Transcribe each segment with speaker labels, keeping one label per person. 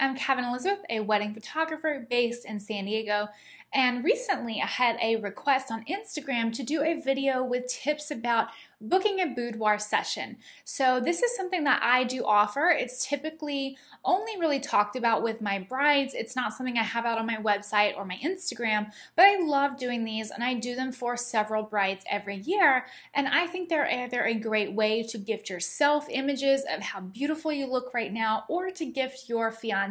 Speaker 1: I'm Cavin Elizabeth, a wedding photographer based in San Diego. And recently I had a request on Instagram to do a video with tips about booking a boudoir session. So this is something that I do offer. It's typically only really talked about with my brides. It's not something I have out on my website or my Instagram, but I love doing these and I do them for several brides every year. And I think they're they're a great way to gift yourself images of how beautiful you look right now or to gift your fiance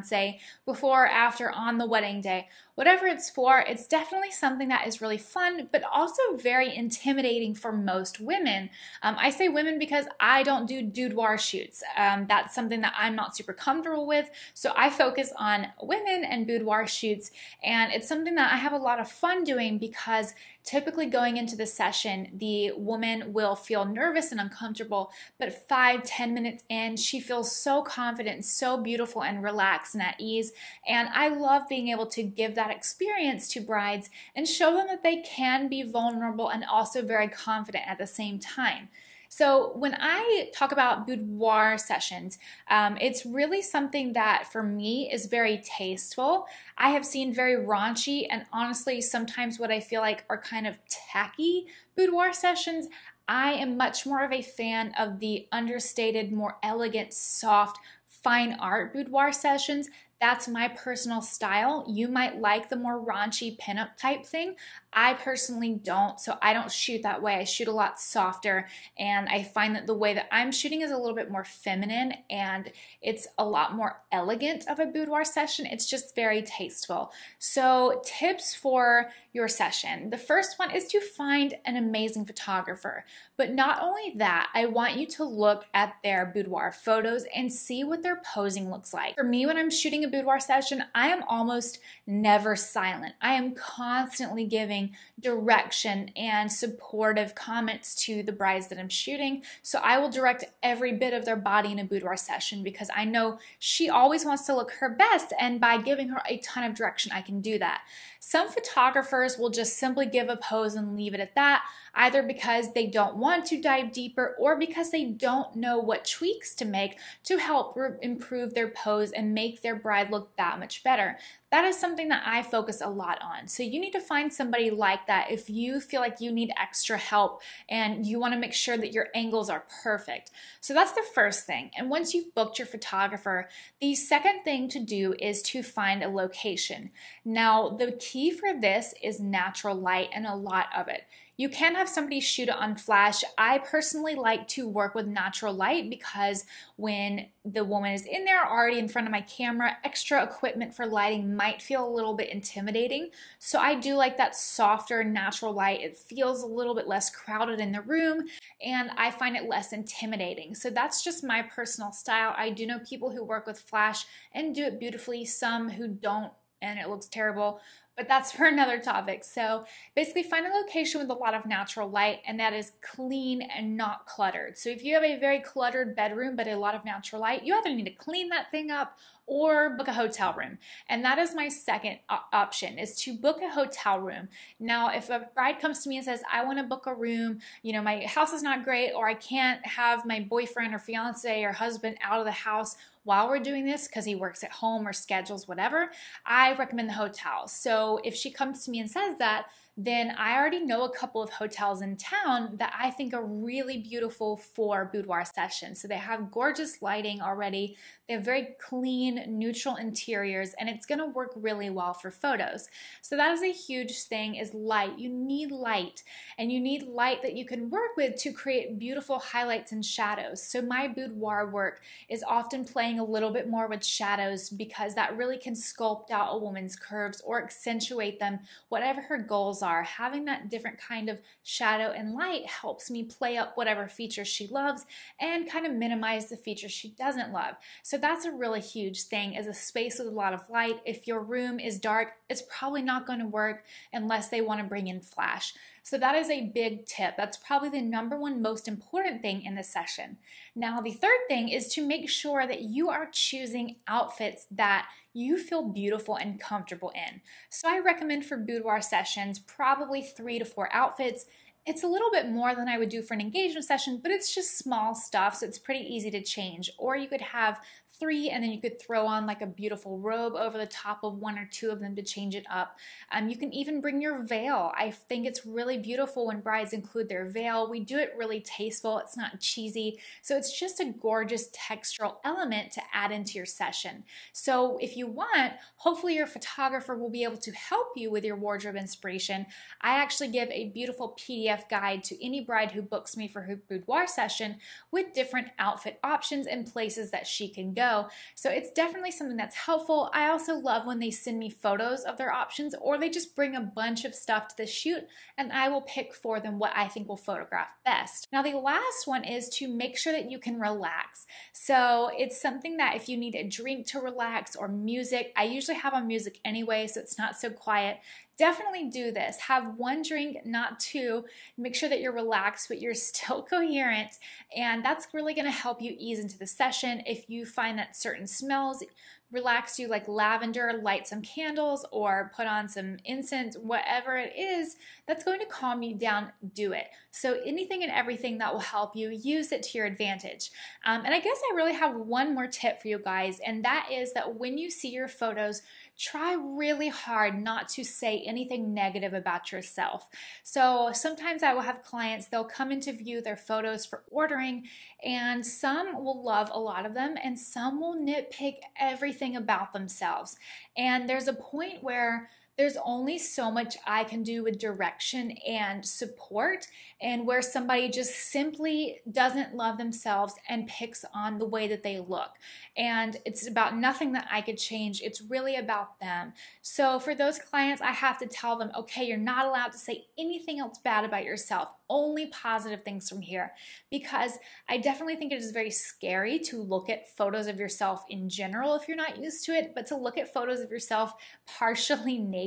Speaker 1: before or after on the wedding day. Whatever it's for, it's definitely something that is really fun, but also very intimidating for most women. Um, I say women because I don't do boudoir shoots. Um, that's something that I'm not super comfortable with. So I focus on women and boudoir shoots. And it's something that I have a lot of fun doing because typically going into the session, the woman will feel nervous and uncomfortable, but five, ten minutes in, she feels so confident, and so beautiful and relaxed and at ease. And I love being able to give that experience to brides and show them that they can be vulnerable and also very confident at the same time. So, when I talk about boudoir sessions, um, it's really something that for me is very tasteful. I have seen very raunchy and honestly, sometimes what I feel like are kind of tacky boudoir sessions. I am much more of a fan of the understated, more elegant, soft, fine art boudoir sessions that's my personal style. You might like the more raunchy pinup type thing. I personally don't, so I don't shoot that way. I shoot a lot softer, and I find that the way that I'm shooting is a little bit more feminine and it's a lot more elegant of a boudoir session. It's just very tasteful. So, tips for your session. The first one is to find an amazing photographer. But not only that, I want you to look at their boudoir photos and see what their posing looks like. For me, when I'm shooting a boudoir session, I am almost never silent. I am constantly giving direction and supportive comments to the brides that I'm shooting. So I will direct every bit of their body in a boudoir session because I know she always wants to look her best. And by giving her a ton of direction, I can do that. Some photographers will just simply give a pose and leave it at that, either because they don't want to dive deeper or because they don't know what tweaks to make to help improve their pose and make their bride look that much better. That is something that I focus a lot on. So you need to find somebody like that if you feel like you need extra help and you want to make sure that your angles are perfect. So that's the first thing. And once you've booked your photographer, the second thing to do is to find a location. Now, the key for this is natural light and a lot of it. You can have somebody shoot it on flash. I personally like to work with natural light because when the woman is in there already in front of my camera, extra equipment for lighting might feel a little bit intimidating. So I do like that softer natural light. It feels a little bit less crowded in the room and I find it less intimidating. So that's just my personal style. I do know people who work with flash and do it beautifully, some who don't and it looks terrible but that's for another topic. So basically find a location with a lot of natural light and that is clean and not cluttered. So if you have a very cluttered bedroom but a lot of natural light, you either need to clean that thing up or book a hotel room. And that is my second option is to book a hotel room. Now, if a bride comes to me and says, I want to book a room, you know, my house is not great, or I can't have my boyfriend or fiance or husband out of the house while we're doing this because he works at home or schedules whatever, I recommend the hotel. So if she comes to me and says that, then I already know a couple of hotels in town that I think are really beautiful for boudoir sessions. So they have gorgeous lighting already. They have very clean, neutral interiors, and it's gonna work really well for photos. So that is a huge thing is light. You need light, and you need light that you can work with to create beautiful highlights and shadows. So my boudoir work is often playing a little bit more with shadows because that really can sculpt out a woman's curves or accentuate them, whatever her goals are. Having that different kind of shadow and light helps me play up whatever features she loves and kind of minimize the features she doesn't love. So that's a really huge thing is a space with a lot of light. If your room is dark, it's probably not going to work unless they want to bring in flash. So that is a big tip. That's probably the number one most important thing in the session. Now, the third thing is to make sure that you are choosing outfits that you feel beautiful and comfortable in. So I recommend for boudoir sessions probably three to four outfits it's a little bit more than I would do for an engagement session, but it's just small stuff, so it's pretty easy to change. Or you could have three and then you could throw on like a beautiful robe over the top of one or two of them to change it up. Um, you can even bring your veil. I think it's really beautiful when brides include their veil. We do it really tasteful. It's not cheesy. So it's just a gorgeous textural element to add into your session. So if you want, hopefully your photographer will be able to help you with your wardrobe inspiration. I actually give a beautiful PDF guide to any bride who books me for her boudoir session with different outfit options and places that she can go go. So it's definitely something that's helpful. I also love when they send me photos of their options or they just bring a bunch of stuff to the shoot and I will pick for them what I think will photograph best. Now the last one is to make sure that you can relax. So it's something that if you need a drink to relax or music, I usually have on music anyway so it's not so quiet definitely do this. Have one drink, not two. Make sure that you're relaxed, but you're still coherent. And that's really going to help you ease into the session. If you find that certain smells relax you, like lavender, light some candles or put on some incense, whatever it is that's going to calm you down, do it. So, anything and everything that will help you, use it to your advantage. Um, and I guess I really have one more tip for you guys, and that is that when you see your photos, try really hard not to say anything negative about yourself. So sometimes I will have clients, they'll come into view their photos for ordering, and some will love a lot of them, and some will nitpick everything about themselves. And there's a point where there's only so much I can do with direction and support, and where somebody just simply doesn't love themselves and picks on the way that they look. And it's about nothing that I could change, it's really about them. So, for those clients, I have to tell them, okay, you're not allowed to say anything else bad about yourself only positive things from here because I definitely think it is very scary to look at photos of yourself in general if you're not used to it, but to look at photos of yourself partially naked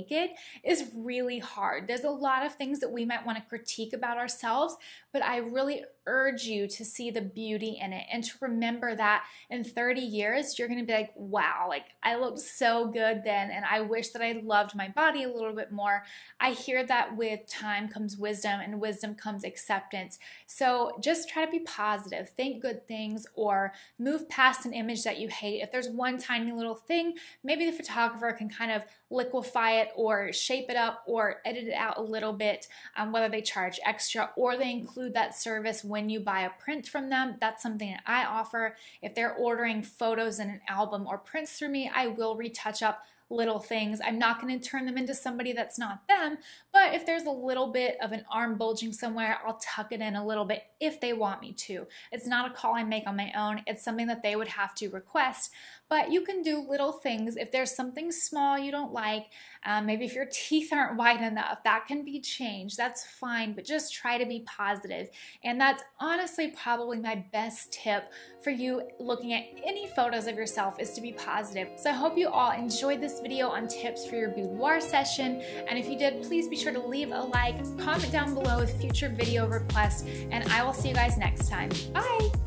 Speaker 1: is really hard. There's a lot of things that we might want to critique about ourselves, but I really urge you to see the beauty in it and to remember that in 30 years, you're going to be like, wow, like I looked so good then, and I wish that I loved my body a little bit more. I hear that with time comes wisdom, and wisdom comes acceptance. So just try to be positive, think good things, or move past an image that you hate. If there's one tiny little thing, maybe the photographer can kind of liquefy it or shape it up or edit it out a little bit, um, whether they charge extra or they include that service when you buy a print from them. That's something that I offer. If they're ordering photos in an album or prints through me, I will retouch up little things. I'm not going to turn them into somebody that's not them, but if there's a little bit of an arm bulging somewhere, I'll tuck it in a little bit if they want me to. It's not a call I make on my own, it's something that they would have to request. But you can do little things. If there's something small you don't like, um, maybe if your teeth aren't wide enough, that can be changed. That's fine, but just try to be positive. And that's honestly probably my best tip for you looking at any photos of yourself is to be positive. So I hope you all enjoyed this video on tips for your boudoir session. And if you did, please be sure to leave a like, comment down below with future video requests, and I will see you guys next time. Bye!